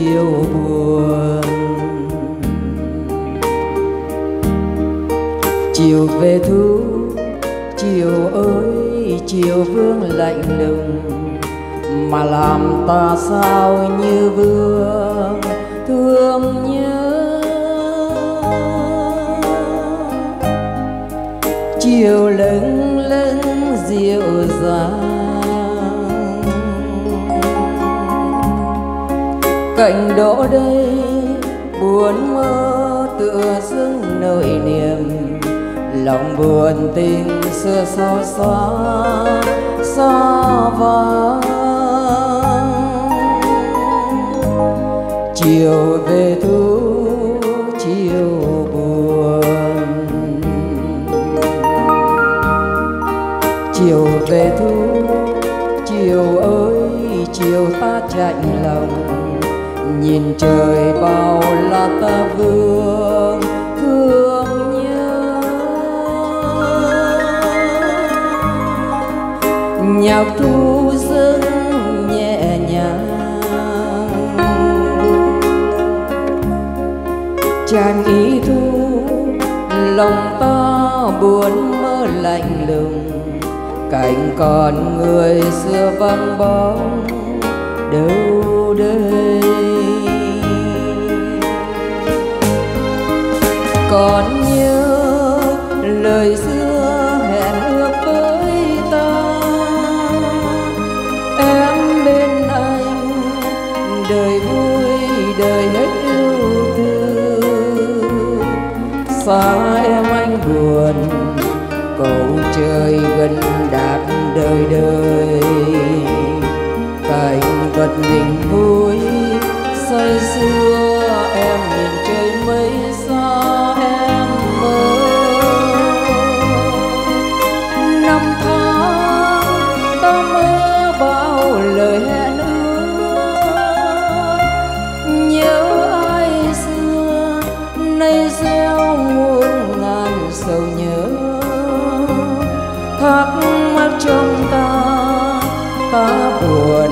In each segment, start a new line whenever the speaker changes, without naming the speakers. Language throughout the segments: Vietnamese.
chiều buồn. Chiều về thu, chiều ơi, chiều vương lạnh lùng, mà làm ta sao như vương, thương nhớ. Chiều lững lững dịu dàng cạnh đỗ đây, buồn mơ tựa sương nỗi niềm. Lòng buồn tình xưa xa xóa xa vắng. Chiều về thu, chiều buồn. Chiều về thu, chiều ơi, chiều ta chạy lòng nhìn trời bao la ta vương thương nhớ. Nhạc thu dâng nhẹ nhàng tràn ý thu, lòng ta buồn mơ lạnh lùng. Cảnh còn người xưa vắng bóng, đâu đây? Còn nhớ lời xưa hẹn ước với ta. Em bên anh, đời vui, đời hết ưu tư xa em anh buồn, cầu trời gần đạt đời đời. Nay gieo muôn ngàn sầu nhớ. Thắc mắc trong ta ta buồn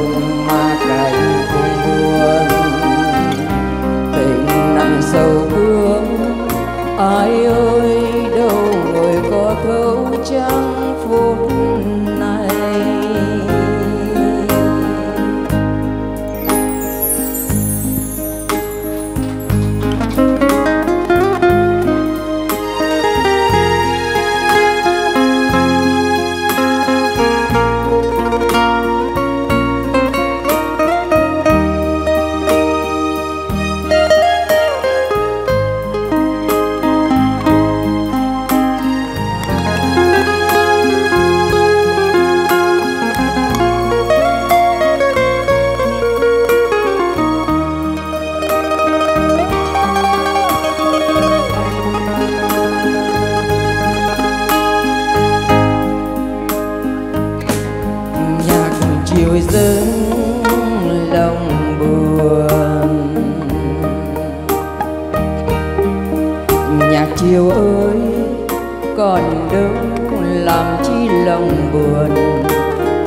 buồn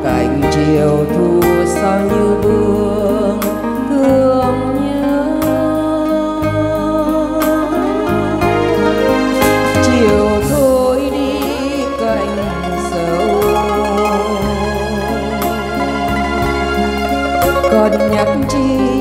cảnh chiều thu sao như vương, thương nhớ chiều thôi đi, cành sầu. Còn nhắc chi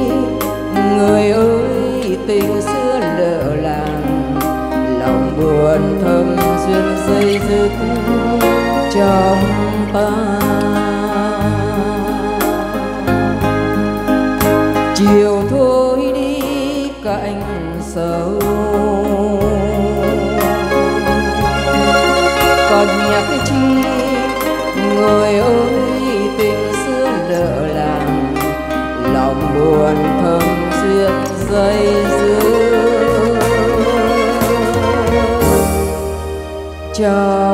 còn nhắc chi, người ơi, tình xưa lỡ làng. Lòng buồn thơm duyên dây dưa. Chờ